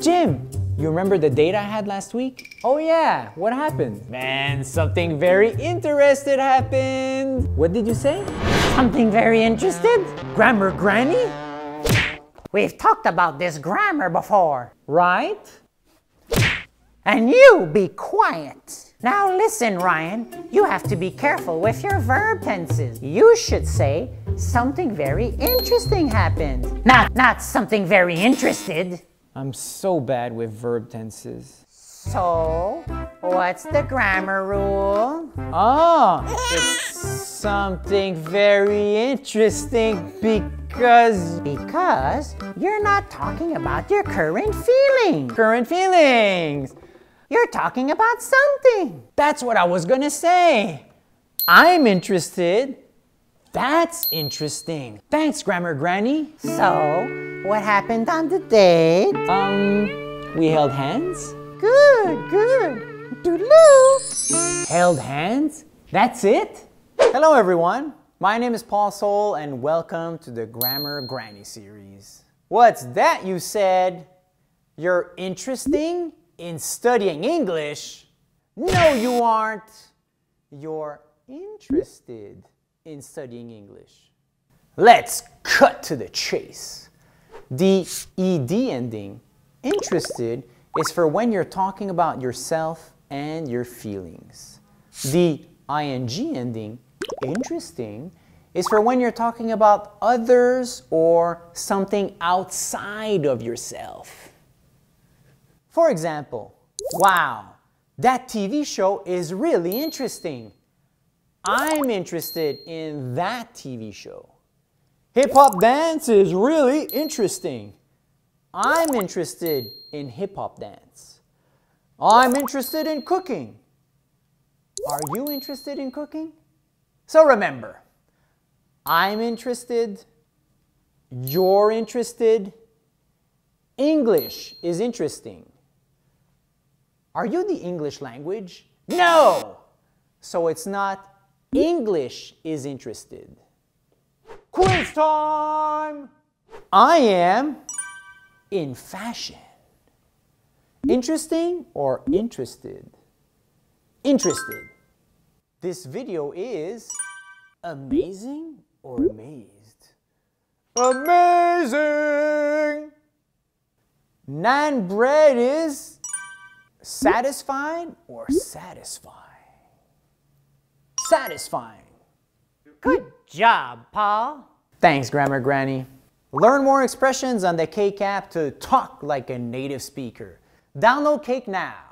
Jim, you remember the date I had last week? Oh yeah, what happened? Man, something very interesting happened. What did you say? Something very interested? Grammar Granny? We've talked about this grammar before. Right? And you be quiet. Now listen, Ryan, you have to be careful with your verb tenses. You should say, something very interesting happened. Not, not something very interested. I'm so bad with verb tenses. So, what's the grammar rule? Ah, it's something very interesting because Because you're not talking about your current feeling. current feelings. You're talking about something. That's what I was gonna say. I'm interested. That's interesting. Thanks, Grammar Granny. So, what happened on the date? Um, we held hands? Good, good. Doodaloo. Held hands? That's it? Hello, everyone. My name is Paul Seoul, and welcome to the Grammar Granny series. What's that you said? You're interesting in studying English? No, you aren't. You're interested in studying English. Let's cut to the chase. The ed ending, interested, is for when you're talking about yourself and your feelings. The ing ending, interesting, is for when you're talking about others or something outside of yourself. For example, wow, that TV show is really interesting. I'm interested in that TV show. Hip hop dance is really interesting. I'm interested in hip hop dance. I'm interested in cooking. Are you interested in cooking? So remember, I'm interested, you're interested, English is interesting. Are you the English language? No! So it's not English is interested. Quiz time! I am in fashion. Interesting or interested? Interested. This video is amazing or amazed? Amazing! Nan bread is satisfied or satisfying? Satisfying. Good job, Paul. Thanks, Grammar Granny. Learn more expressions on the Cake app to talk like a native speaker. Download Cake now.